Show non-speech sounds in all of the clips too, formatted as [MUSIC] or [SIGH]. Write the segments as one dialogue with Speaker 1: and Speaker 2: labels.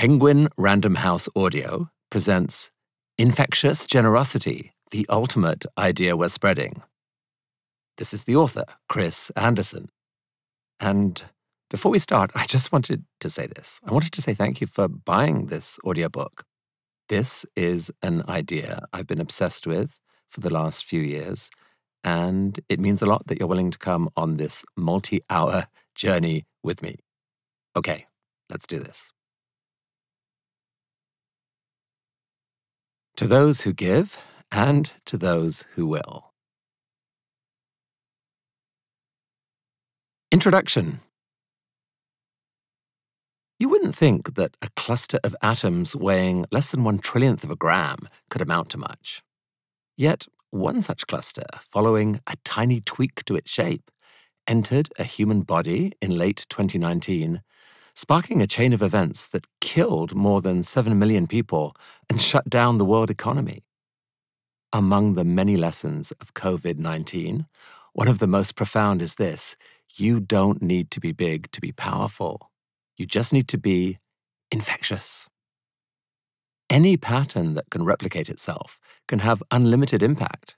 Speaker 1: Penguin Random House Audio presents Infectious Generosity, the Ultimate Idea Worth Spreading. This is the author, Chris Anderson. And before we start, [LAUGHS] I just wanted to say this. I wanted to say thank you for buying this audiobook. This is an idea I've been obsessed with for the last few years, and it means a lot that you're willing to come on this multi hour [LAUGHS] journey with me. Okay, let's do this. To those who give, and to those who will. Introduction You wouldn't think that a cluster of atoms weighing less than one trillionth of a gram could amount to much. Yet, one such cluster, following a tiny tweak to its shape, entered a human body in late 2019 sparking a chain of events that killed more than 7 million people and shut down the world economy. Among the many lessons of COVID 19, one of the most profound is this you don't need to be big to be powerful. You just need to be infectious. Any pattern that can replicate itself can have unlimited impact.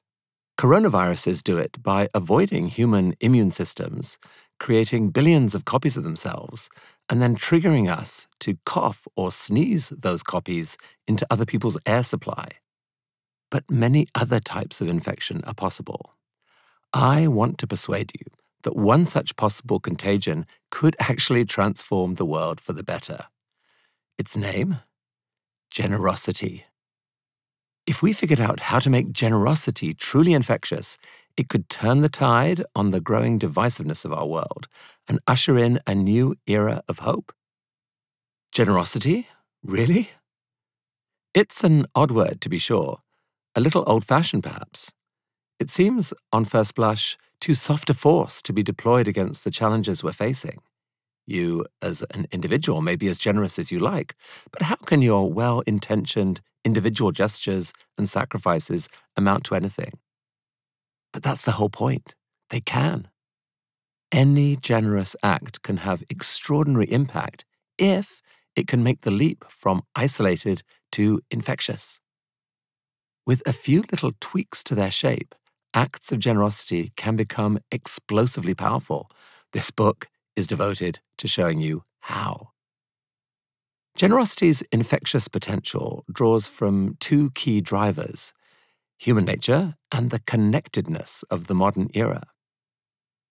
Speaker 1: Coronaviruses do it by avoiding human immune systems, creating billions of copies of themselves, and then triggering us to cough or sneeze those copies into other people's air supply. But many other types of infection are possible. I want to persuade you that one such possible contagion could actually transform the world for the better. Its name? Generosity. If we figured out how to make generosity truly infectious, it could turn the tide on the growing divisiveness of our world and usher in a new era of hope. Generosity? Really? It's an odd word, to be sure, a little old fashioned perhaps. It seems, on first blush, too soft a force to be deployed against the challenges we're facing. You, as an individual, may be as generous as you like, but how can your well intentioned individual gestures and sacrifices amount to anything? But that's the whole point. They can. Any generous act can have extraordinary impact if it can make the leap from isolated to infectious. With a few little tweaks to their shape, acts of generosity can become explosively powerful. This book is devoted to showing you how. Generosity's infectious potential draws from two key drivers human nature and the connectedness of the modern era.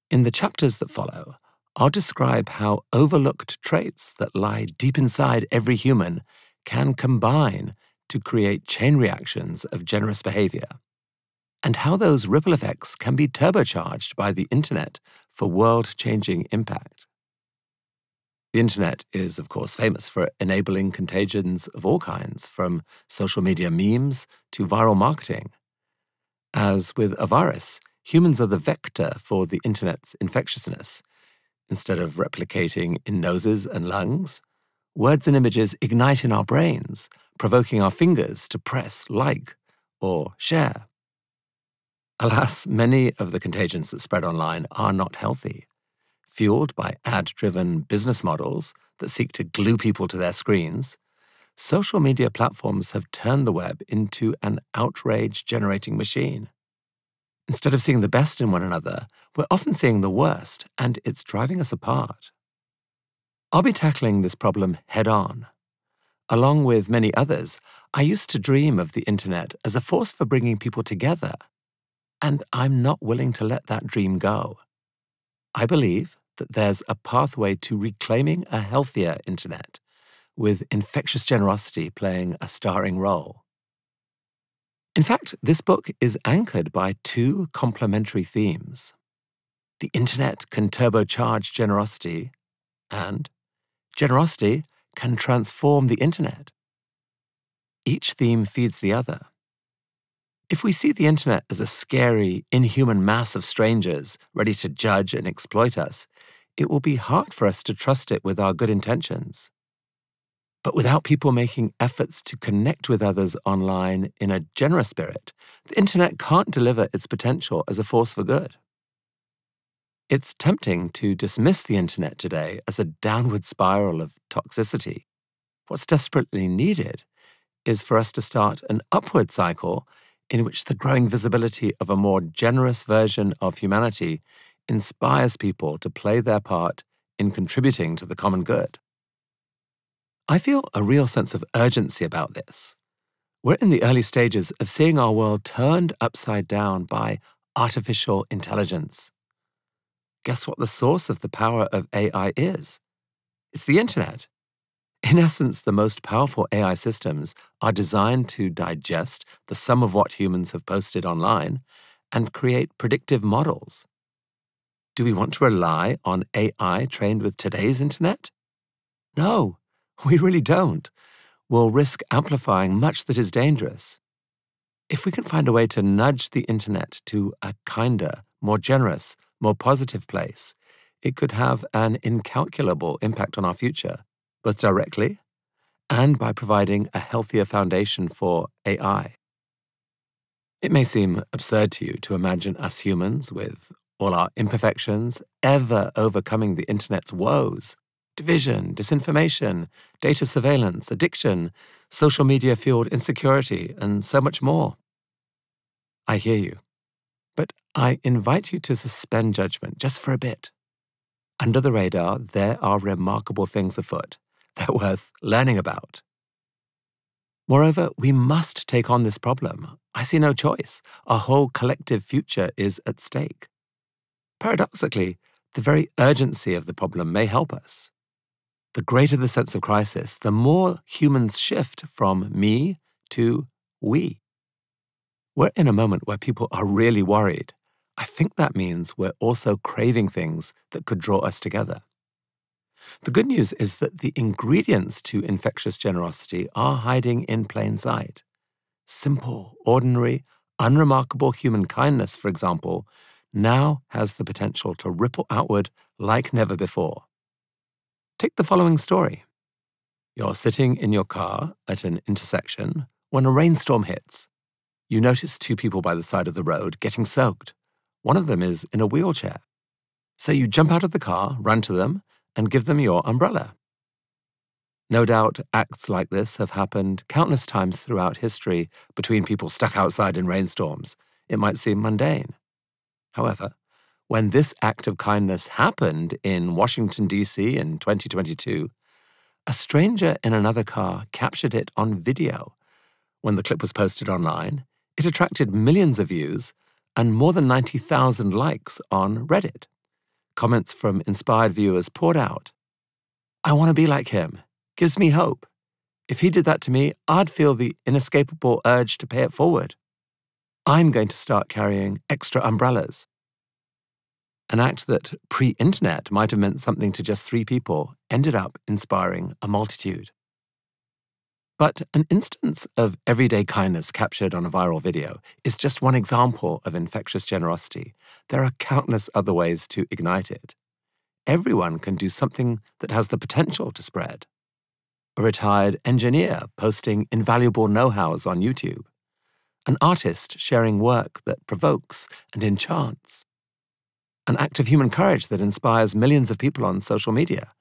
Speaker 1: In the chapters that follow, I'll describe how overlooked traits that lie deep inside every human can combine to create chain reactions of generous behavior, and how those ripple effects can be turbocharged by the internet for world changing impact. The internet is, of course, famous for enabling contagions of all kinds, from social media memes to viral marketing. As with a virus, humans are the vector for the internet's infectiousness. Instead of replicating in noses and lungs, words and images ignite in our brains, provoking our fingers to press like or share. Alas, many of the contagions that spread online are not healthy fueled by ad driven business models that seek to glue people to their screens, social media platforms have turned the web into an outrage generating machine. Instead of seeing the best in one another, we're often seeing the worst, and it's driving us apart. I'll be tackling this problem head on. Along with many others, I used to dream of the internet as a force for bringing people together, and I'm not willing to let that dream go. I believe that there's a pathway to reclaiming a healthier internet, with infectious generosity playing a starring role. In fact, this book is anchored by two complementary themes. The internet can turbocharge generosity, and generosity can transform the internet. Each theme feeds the other. If we see the internet as a scary, inhuman mass of strangers ready to judge and exploit us, it will be hard for us to trust it with our good intentions. But without people making efforts to connect with others online in a generous spirit, the internet can't deliver its potential as a force for good. It's tempting to dismiss the internet today as a downward spiral of toxicity. What's desperately needed is for us to start an upward cycle in which the growing visibility of a more generous version of humanity inspires people to play their part in contributing to the common good. I feel a real sense of urgency about this. We're in the early stages of seeing our world turned upside down by artificial intelligence. Guess what the source of the power of AI is? It's the internet. In essence, the most powerful AI systems are designed to digest the sum of what humans have posted online and create predictive models. Do we want to rely on AI trained with today's internet? No, [LAUGHS] we really don't. We'll risk amplifying much that is dangerous. If we can find a way to nudge the internet to a kinder, more generous, more positive place, it could have an incalculable impact on our future both directly and by providing a healthier foundation for AI. It may seem absurd to you to imagine us humans, with all our imperfections, ever overcoming the internet's woes division, disinformation, data surveillance, addiction, social media fueled insecurity, and so much more. I hear you, but I invite you to suspend judgment just for a bit. Under the radar, there are remarkable things afoot [LAUGHS] they're worth learning about. Moreover, we must take on this problem. I see no choice. Our whole collective future is at stake. Paradoxically, the very urgency of the problem may help us. The greater the sense of crisis, the more humans shift from me to we. We're in a moment where people are really worried. I think that means we're also craving things that could draw us together. The good news is that the ingredients to infectious generosity are hiding in plain sight. Simple, ordinary, unremarkable human kindness, for example, now has the potential to ripple outward like never before. Take the following story. You're sitting in your car at an intersection when a rainstorm hits. You notice two people by the side of the road getting soaked. One of them is in a wheelchair. So you jump out of the car, run to them, and give them your umbrella. No doubt acts like this have happened countless times throughout history between people stuck outside in rainstorms. It might seem mundane. However, when this act of kindness happened in Washington, D.C. in 2022, a stranger in another car captured it on video. When the clip was posted online, it attracted millions of views and more than 90,000 likes on Reddit. Comments from inspired viewers poured out. I want to be like him. Gives me hope. If he did that to me, I'd feel the inescapable urge to pay it forward. I'm going to start carrying extra umbrellas. An act that pre internet might have meant something to just three people ended up inspiring a multitude. But an instance of everyday kindness captured on a viral video is just one example of infectious generosity. There are countless other ways to ignite it. Everyone can do something that has the potential to spread. A retired engineer posting invaluable know hows on YouTube. An artist sharing work that provokes and enchants. An act of human courage that inspires millions of people on social media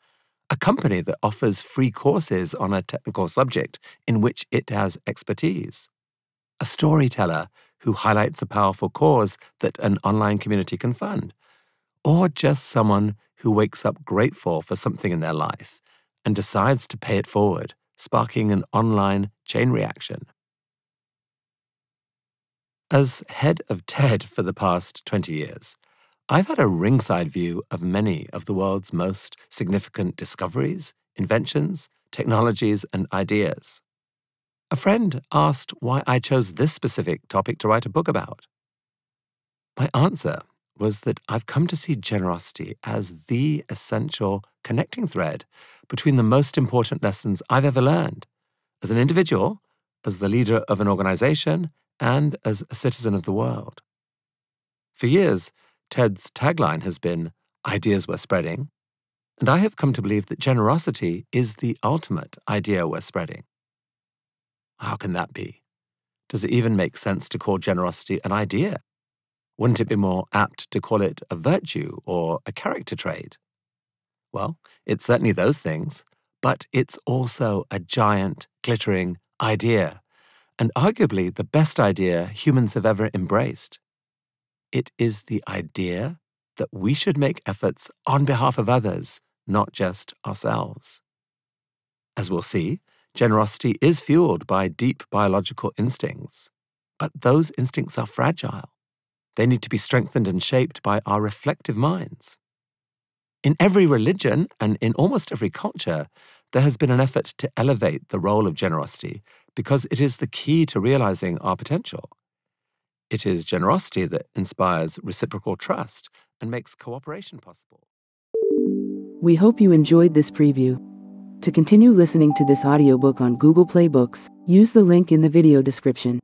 Speaker 1: a company that offers free courses on a technical subject in which it has expertise, a storyteller who highlights a powerful cause that an online community can fund, or just someone who wakes up grateful for something in their life and decides to pay it forward, sparking an online chain reaction. As head of TED for the past 20 years, I've had a ringside view of many of the world's most significant discoveries, inventions, technologies, and ideas. A friend asked why I chose this specific topic to write a book about. My answer was that I've come to see generosity as the essential connecting thread between the most important lessons I've ever learned as an individual, as the leader of an organization, and as a citizen of the world. For years, TED's tagline has been Ideas Worth Spreading, and I have come to believe that generosity is the ultimate idea worth spreading. How can that be? Does it even make sense to call generosity an idea? Wouldn't it be more apt to call it a virtue or a character trait? Well, it's certainly those things, but it's also a giant, glittering idea, and arguably the best idea humans have ever embraced. It is the idea that we should make efforts on behalf of others, not just ourselves. As we'll see, generosity is fueled by deep biological instincts, but those instincts are fragile. They need to be strengthened and shaped by our reflective minds. In every religion and in almost every culture, there has been an effort to elevate the role of generosity because it is the key to realizing our potential. It is generosity that inspires reciprocal trust and makes cooperation possible.
Speaker 2: We hope you enjoyed this preview. To continue listening to this audiobook on Google Play Books, use the link in the video description.